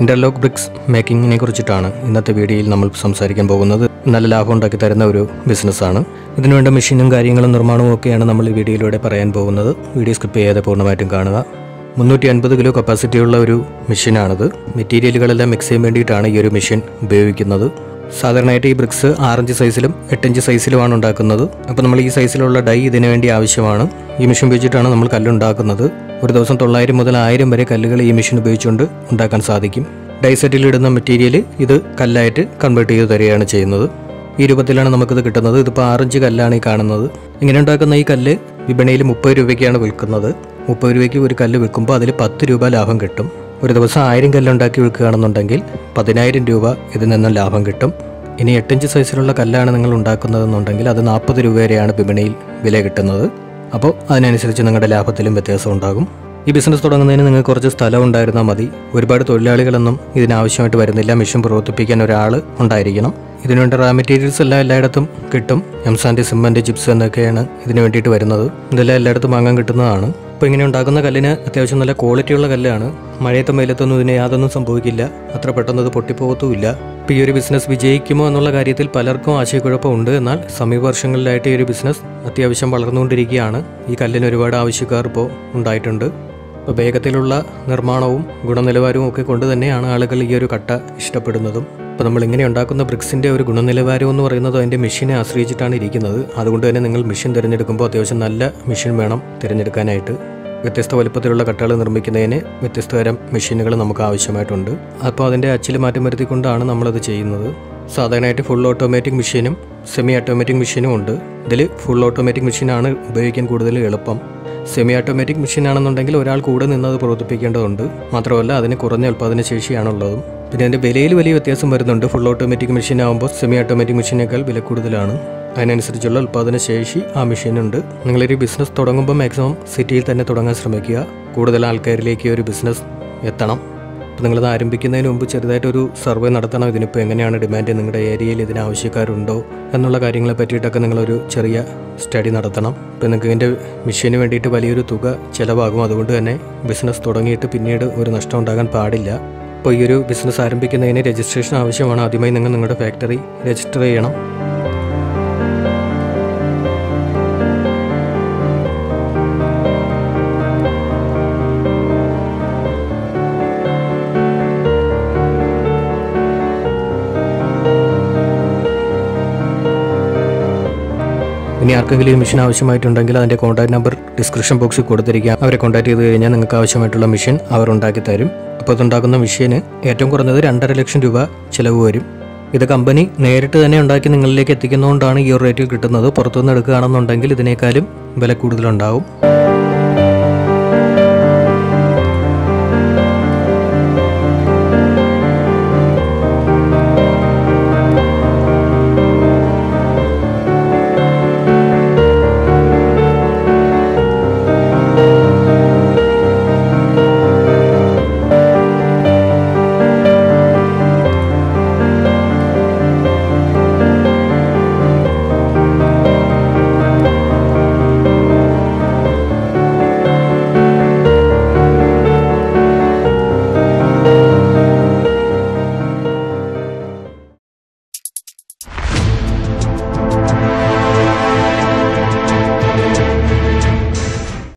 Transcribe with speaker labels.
Speaker 1: Interlock BRICS മേക്കിങ്ങിനെ കുറിച്ചിട്ടാണ് ഇന്നത്തെ വീഡിയോയിൽ നമ്മൾ സംസാരിക്കാൻ പോകുന്നത്. നല്ല ലാഭം ഉണ്ടാക്കി തരുന്ന ഒരു ബിസിനസ്സാണ് ഇതിനുവേണ്ട മെഷീനും കാര്യങ്ങളും നിർമ്മാണവും ഒക്കെയാണ് നമ്മൾ ഈ വീഡിയോയിലൂടെ പറയാൻ പോകുന്നത്. വീഡിയോ സ്കിപ്പ് ചെയ്യാതെ പൂർണമായിട്ടും കാണുക. മുന്നൂറ്റി അൻപത് കിലോ കപ്പാസിറ്റിയുള്ള ഒരു മെഷീനാണിത് മെറ്റീരിയലുകളെല്ലാം മിക്സ് ചെയ്യാൻ വേണ്ടിയിട്ടാണ് ഈ ഒരു മെഷീൻ ഉപയോഗിക്കുന്നത്. സാധാരണയായിട്ട് ഈ ബ്രിക്സ് ആറഞ്ച് സൈസിലും എട്ടഞ്ച് സൈസിലുമാണ് ഉണ്ടാക്കുന്നത്. അപ്പോൾ നമ്മൾ ഈ സൈസിലുള്ള ഡൈ ഇതിനു വേണ്ടി ആവശ്യമാണ്. ഈ മെഷീൻ ഉപയോഗിച്ചിട്ടാണ് നമ്മൾ കല്ലുണ്ടാക്കുന്നത്. ഒരു ദിവസം തൊള്ളായിരം മുതൽ ആയിരം വരെ കല്ലുകൾ ഈ മെഷീൻ ഉപയോഗിച്ചുകൊണ്ട് ഉണ്ടാക്കാൻ സാധിക്കും. ഡൈ സെറ്റിൽ ഇടുന്ന മെറ്റീരിയൽ ഇത് കല്ലായിട്ട് കൺവേർട്ട് ചെയ്ത് തരികയാണ് ചെയ്യുന്നത്. ഈ രൂപത്തിലാണ് നമുക്കിത് കിട്ടുന്നത്. ഇതിപ്പോൾ ആറഞ്ച് കല്ലാണ് ഈ കാണുന്നത്. ഇങ്ങനെ ഉണ്ടാക്കുന്ന ഈ കല്ല് വിപണിയിൽ മുപ്പത് രൂപയ്ക്കാണ് വിൽക്കുന്നത്. മുപ്പത് രൂപയ്ക്ക് ഒരു കല്ല് വിൽക്കുമ്പോൾ അതിൽ പത്ത് രൂപ ലാഭം കിട്ടും. ഒരു ദിവസം ആയിരം കല്ലുണ്ടാക്കി വിൽക്കുകയാണെന്നുണ്ടെങ്കിൽ പതിനായിരം രൂപ ഇതിൽ നിന്നും ലാഭം കിട്ടും. ഇനി എട്ടഞ്ച് സൈസിലുള്ള കല്ലാണ് നിങ്ങൾ ഉണ്ടാക്കുന്നതെന്നുണ്ടെങ്കിൽ അത് നാൽപ്പത് രൂപ വരെയാണ് വിപണിയിൽ വില കിട്ടുന്നത്. അപ്പോൾ അതിനനുസരിച്ച് നിങ്ങളുടെ ലാഭത്തിലും വ്യത്യാസം ഉണ്ടാകും. ഈ ബിസിനസ് തുടങ്ങുന്നതിന് നിങ്ങൾക്ക് കുറച്ച് സ്ഥലം ഉണ്ടായിരുന്നാൽ മതി. ഒരുപാട് തൊഴിലാളികളൊന്നും ഇതിനാവശ്യമായിട്ട് വരുന്നില്ല. മെഷീൻ പ്രവർത്തിപ്പിക്കാൻ ഒരാൾ ഉണ്ടായിരിക്കണം. ഇതിനുവേണ്ട റാ മെറ്റീരിയൽസ് എല്ലാം എല്ലായിടത്തും കിട്ടും. എംസാന്റെ സിമന്റ് ചിപ്സ് എന്നൊക്കെയാണ് ഇതിന് വേണ്ടിയിട്ട് വരുന്നത്. ഇതെല്ലാം എല്ലായിടത്തും വാങ്ങാൻ കിട്ടുന്നതാണ്. അപ്പോൾ ഇങ്ങനെ ഉണ്ടാക്കുന്ന കല്ലിന് അത്യാവശ്യം നല്ല ക്വാളിറ്റിയുള്ള കല്ലാണ്. മഴയത്തും മേലെത്തൊന്നും ഇതിന് യാതൊന്നും സംഭവിക്കില്ല. അത്ര പെട്ടെന്ന് ഇത് പൊട്ടിപ്പോകത്തുമില്ല. ഇപ്പോൾ ഈ ഒരു ബിസിനസ് വിജയിക്കുമോ എന്നുള്ള കാര്യത്തിൽ പലർക്കും ആശയക്കുഴപ്പമുണ്ട്. എന്നാൽ സമീപ വർഷങ്ങളിലായിട്ട് ഈ ഒരു ബിസിനസ് അത്യാവശ്യം വളർന്നുകൊണ്ടിരിക്കുകയാണ്. ഈ കല്ലിന് ഒരുപാട് ആവശ്യക്കാർ ഇപ്പോൾ ഉണ്ടായിട്ടുണ്ട്. അപ്പോൾ വേഗത്തിലുള്ള നിർമ്മാണവും ഗുണനിലവാരവും ഒക്കെ കൊണ്ട് തന്നെയാണ് ആളുകൾ ഈ ഒരു കട്ട ഇഷ്ടപ്പെടുന്നതും. അപ്പോൾ നമ്മൾ ഇങ്ങനെ ഉണ്ടാക്കുന്ന ബ്രിക്സിന്റെ ഒരു ഗുണനിലവാരം എന്ന് പറയുന്നത് അതിന്റെ മെഷീനെ ആശ്രയിച്ചിട്ടാണ് ഇരിക്കുന്നത്. അതുകൊണ്ട് തന്നെ നിങ്ങൾ മെഷീൻ തിരഞ്ഞെടുക്കുമ്പോൾ അത്യാവശ്യം നല്ല മെഷീൻ വേണം തിരഞ്ഞെടുക്കാനായിട്ട്. വ്യത്യസ്ത വലുപ്പത്തിലുള്ള കട്ടകൾ നിർമ്മിക്കുന്നതിന് വ്യത്യസ്ത തരം മെഷീനുകൾ നമുക്ക് ആവശ്യമായിട്ടുണ്ട്. അപ്പോൾ അതിന്റെ അച്ചിൽ മാറ്റം വരുത്തിക്കൊണ്ടാണ് നമ്മളത് ചെയ്യുന്നത്. സാധാരണയായിട്ട് ഫുൾ ഓട്ടോമാറ്റിക് മെഷീനും സെമി ഓട്ടോമാറ്റിക് മെഷീനും ഉണ്ട്. ഇതിൽ ഫുൾ ഓട്ടോമാറ്റിക് മെഷീനാണ് ഉപയോഗിക്കാൻ കൂടുതൽ എളുപ്പം. സെമി ഓട്ടോമാറ്റിക് മെഷീൻ ആണെന്നുണ്ടെങ്കിൽ ഒരാൾ കൂടെ നിന്ന് അത് പ്രവർത്തിപ്പിക്കേണ്ടതുണ്ട്. മാത്രമല്ല അതിന് കുറഞ്ഞ ഉൽപ്പാദന ശേഷിയാണുള്ളതും. പിന്നെ അതിന്റെ വിലയിൽ വലിയ വ്യത്യാസം വരുന്നുണ്ട്. ഫുൾ ഓട്ടോമാറ്റിക് മെഷീൻ ആകുമ്പോൾ സെമി ഓട്ടോമാറ്റിക് മെഷീനേക്കാൾ വില കൂടുതലാണ്. അതിനനുസരിച്ചുള്ള ഉൽപ്പാദന ശേഷി ആ മെഷീനുണ്ട്. നിങ്ങളൊരു ബിസിനസ് തുടങ്ങുമ്പോൾ മാക്സിമം സിറ്റിയിൽ തന്നെ തുടങ്ങാൻ ശ്രമിക്കുക. കൂടുതൽ ആൾക്കാരിലേക്ക് ഒരു ബിസിനസ് എത്തണം. അപ്പോൾ നിങ്ങളത് ആരംഭിക്കുന്നതിന് മുമ്പ് ചെറുതായിട്ടൊരു സർവേ നടത്തണം. ഇതിനിപ്പോൾ എങ്ങനെയാണ് ഡിമാൻഡ് നിങ്ങളുടെ ഏരിയയിൽ ഇതിന് ആവശ്യക്കാരുണ്ടോ എന്നുള്ള കാര്യങ്ങളെ പറ്റിയിട്ടൊക്കെ നിങ്ങളൊരു ചെറിയ സ്റ്റഡി നടത്തണം. ഇപ്പോൾ നിങ്ങൾക്ക് ഇതിന്റെ മെഷീന് വേണ്ടിയിട്ട് വലിയൊരു തുക ചിലവാകും. അതുകൊണ്ട് തന്നെ ബിസിനസ് തുടങ്ങിയിട്ട് പിന്നീട് ഒരു നഷ്ടം ഉണ്ടാകാൻ പാടില്ല. അപ്പോൾ ഈ ഒരു ബിസിനസ് ആരംഭിക്കുന്നതിന് രജിസ്ട്രേഷൻ ആവശ്യമാണ്. ആദ്യമായി നിങ്ങൾ നിങ്ങളുടെ ഫാക്ടറി രജിസ്റ്റർ ചെയ്യണം. ഇനി ആർക്കെങ്കിലും മെഷീൻ ആവശ്യമായിട്ടുണ്ടെങ്കിൽ അതിന്റെ കോൺടാക്ട് നമ്പർ ഡിസ്ക്രിപ്ഷൻ ബോക്സിൽ കൊടുത്തിരിക്കാം. അവരെ കോൺടാക്ട് ചെയ്ത് കഴിഞ്ഞാൽ നിങ്ങൾക്ക് ആവശ്യമായിട്ടുള്ള മിഷൻ അവർ ഉണ്ടാക്കി തരും. അപ്പോൾ അതുണ്ടാക്കുന്ന മെഷീന് ഏറ്റവും കുറഞ്ഞത് രണ്ടര ലക്ഷം രൂപ ചിലവ് വരും. ഇത് കമ്പനി നേരിട്ട് തന്നെ ഉണ്ടാക്കി നിങ്ങളിലേക്ക് എത്തിക്കുന്നതുകൊണ്ടാണ് ഈ ഒരു റേറ്റിൽ കിട്ടുന്നത്. പുറത്തുനിന്ന് എടുക്കുകയാണെന്നുണ്ടെങ്കിൽ ഇതിനേക്കാളും വില കൂടുതലുണ്ടാവും.